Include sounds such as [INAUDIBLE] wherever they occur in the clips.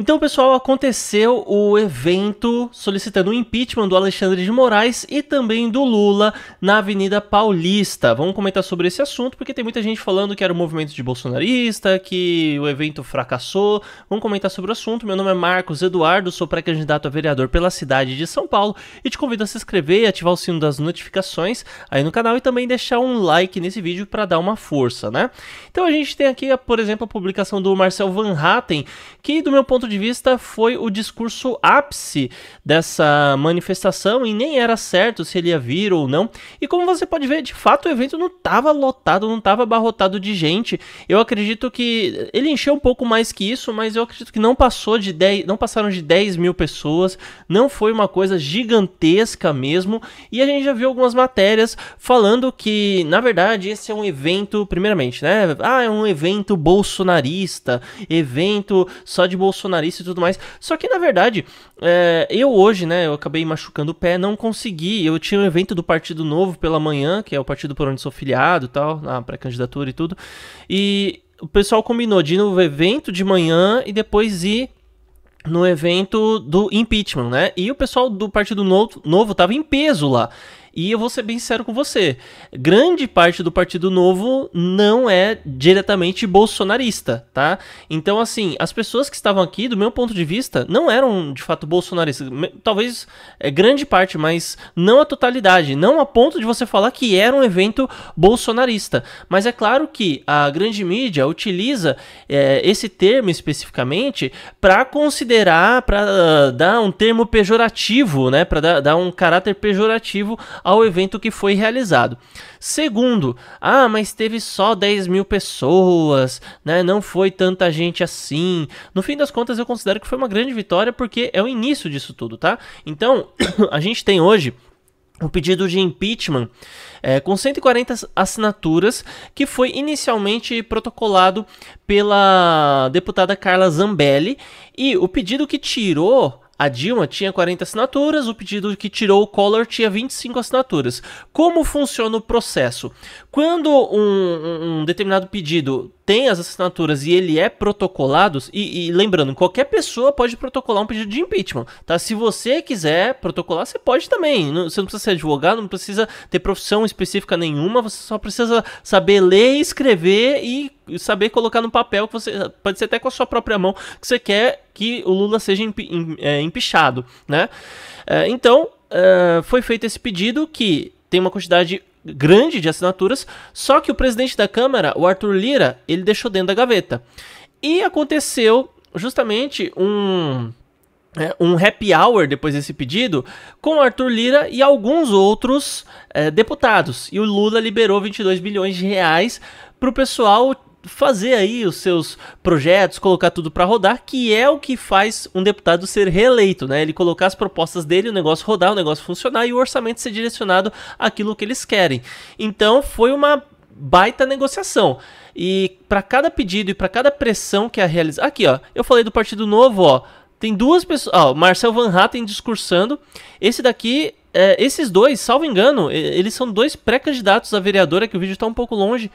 Então, pessoal, aconteceu o evento solicitando o impeachment do Alexandre de Moraes e também do Lula na Avenida Paulista. Vamos comentar sobre esse assunto, porque tem muita gente falando que era um movimento de bolsonarista, que o evento fracassou. Vamos comentar sobre o assunto. Meu nome é Marcos Eduardo, sou pré-candidato a vereador pela cidade de São Paulo e te convido a se inscrever e ativar o sino das notificações aí no canal e também deixar um like nesse vídeo para dar uma força, né? Então a gente tem aqui, por exemplo, a publicação do Marcel Van Hatten, que do meu ponto de vista, foi o discurso ápice dessa manifestação e nem era certo se ele ia vir ou não. E como você pode ver, de fato o evento não estava lotado, não estava abarrotado de gente. Eu acredito que ele encheu um pouco mais que isso, mas eu acredito que não passou de 10, não passaram de 10 mil pessoas. Não foi uma coisa gigantesca mesmo. E a gente já viu algumas matérias falando que, na verdade, esse é um evento, primeiramente, né? Ah, é um evento bolsonarista, evento só de Bolsonaro bolsonarista e tudo mais. Só que, na verdade, é, eu hoje, né, eu acabei machucando o pé, não consegui. Eu tinha um evento do Partido Novo pela manhã, que é o partido por onde sou filiado e tal, na pré-candidatura e tudo. E o pessoal combinou de ir no evento de manhã e depois ir no evento do impeachment, né? E o pessoal do Partido Novo, novo tava em peso lá. E eu vou ser bem sincero com você: grande parte do Partido Novo não é diretamente bolsonarista, tá? Então, assim, as pessoas que estavam aqui, do meu ponto de vista, não eram de fato bolsonaristas. Talvez é, grande parte, mas não a totalidade. Não a ponto de você falar que era um evento bolsonarista. Mas é claro que a grande mídia utiliza é, esse termo especificamente para considerar, para uh, dar um termo pejorativo, né? Para dar, dar um caráter pejorativo ao evento que foi realizado. Segundo, ah, mas teve só 10 mil pessoas, né? Não foi tanta gente assim. No fim das contas, eu considero que foi uma grande vitória porque é o início disso tudo, tá? Então, [COUGHS] a gente tem hoje o pedido de impeachment é, com 140 assinaturas que foi inicialmente protocolado pela deputada Carla Zambelli e o pedido que tirou a Dilma tinha 40 assinaturas, o pedido que tirou o Collor tinha 25 assinaturas. Como funciona o processo? Quando um, um determinado pedido tem as assinaturas e ele é protocolado, e, e, lembrando, qualquer pessoa pode protocolar um pedido de impeachment, tá? Se você quiser protocolar, você pode também. Não, você não precisa ser advogado, não precisa ter profissão específica nenhuma, você só precisa saber ler, escrever e saber colocar no papel que você pode ser até com a sua própria mão que você quer que o Lula seja impi, é, empichado, né? É, então, é, foi feito esse pedido que tem uma quantidade grande de assinaturas, só que o presidente da Câmara, o Arthur Lira, ele deixou dentro da gaveta. E aconteceu justamente um é, um happy hour depois desse pedido com Arthur Lira e alguns outros é, deputados. E o Lula liberou 22 bilhões de reais para o pessoal fazer aí os seus projetos, colocar tudo para rodar, que é o que faz um deputado ser reeleito, né? Ele colocar as propostas dele, o negócio rodar, o negócio funcionar e o orçamento ser direcionado àquilo que eles querem. Então foi uma baita negociação. E para cada pedido e para cada pressão que é realizada, aqui ó, eu falei do Partido Novo, ó, tem duas pessoas, ó, Marcel Van Hatten discursando. Esse daqui é, esses dois, salvo engano, eles são dois pré-candidatos a vereadora, que o vídeo está um pouco longe.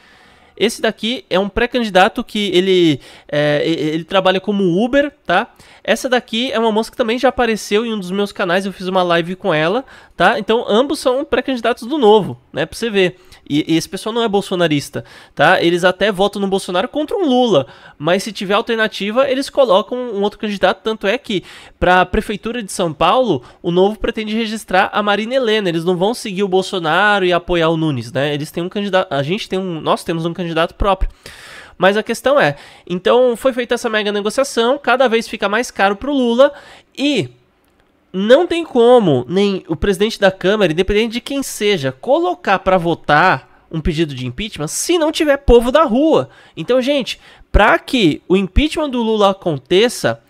Esse daqui é um pré-candidato que ele, é, ele trabalha como Uber, tá? Essa daqui é uma moça que também já apareceu em um dos meus canais, eu fiz uma live com ela, tá? Então ambos são pré-candidatos do novo, né? Pra você ver. E, e, esse pessoal não é bolsonarista, tá? Eles até votam no Bolsonaro contra um Lula, mas se tiver alternativa, eles colocam um outro candidato. Tanto é que, para a Prefeitura de São Paulo, o novo pretende registrar a Marina Helena. Eles não vão seguir o Bolsonaro e apoiar o Nunes, né? Eles têm um candidato. A gente tem um. Nós temos um candidato próprio. Mas a questão é, então foi feita essa mega negociação, cada vez fica mais caro para o Lula e não tem como nem o presidente da Câmara, independente de quem seja, colocar para votar um pedido de impeachment se não tiver povo da rua. Então, gente, para que o impeachment do Lula aconteça,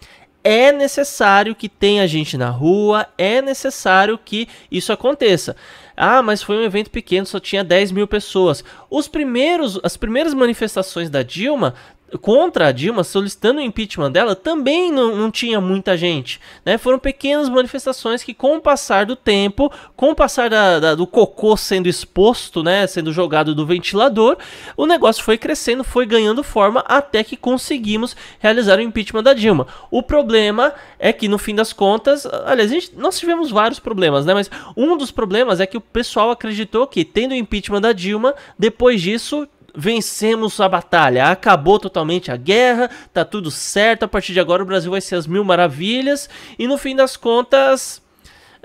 é necessário que tenha gente na rua, é necessário que isso aconteça. Ah, mas foi um evento pequeno, só tinha 10 mil pessoas. Os primeiros, as primeiras manifestações da Dilma contra a Dilma, solicitando o impeachment dela, também não, não tinha muita gente. Né? Foram pequenas manifestações que, com o passar do tempo, com o passar da, da, do cocô sendo exposto, né, sendo jogado do ventilador, o negócio foi crescendo, foi ganhando forma até que conseguimos realizar o impeachment da Dilma. O problema é que, no fim das contas, aliás, gente, nós tivemos vários problemas, né? Mas um dos problemas é que o pessoal acreditou que, tendo o impeachment da Dilma, depois disso vencemos a batalha, acabou totalmente a guerra, tá tudo certo, a partir de agora o Brasil vai ser as mil maravilhas, e no fim das contas,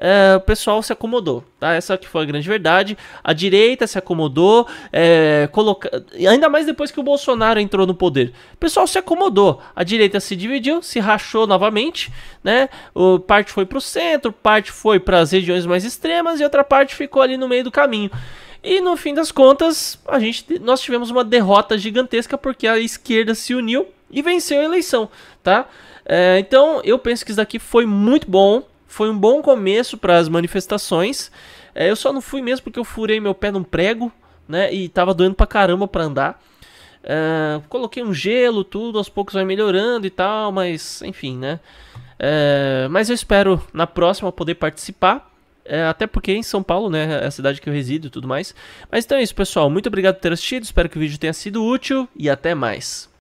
é, o pessoal se acomodou, tá? Essa que foi a grande verdade. A direita se acomodou, é, coloca... ainda mais depois que o Bolsonaro entrou no poder. O pessoal se acomodou, a direita se dividiu, se rachou novamente, né? O parte foi para o centro, parte foi para as regiões mais extremas e outra parte ficou ali no meio do caminho. E no fim das contas, a gente, nós tivemos uma derrota gigantesca porque a esquerda se uniu e venceu a eleição, tá? É, então eu penso que isso daqui foi muito bom, foi um bom começo para as manifestações. É, eu só não fui mesmo porque eu furei meu pé num prego, né? E tava doendo pra caramba pra andar. É, coloquei um gelo, tudo, aos poucos vai melhorando e tal, mas enfim, né? É, mas eu espero na próxima poder participar. É, até porque em São Paulo, né, é a cidade que eu resido e tudo mais. Mas então é isso, pessoal. Muito obrigado por ter assistido. Espero que o vídeo tenha sido útil e até mais.